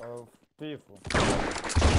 of people.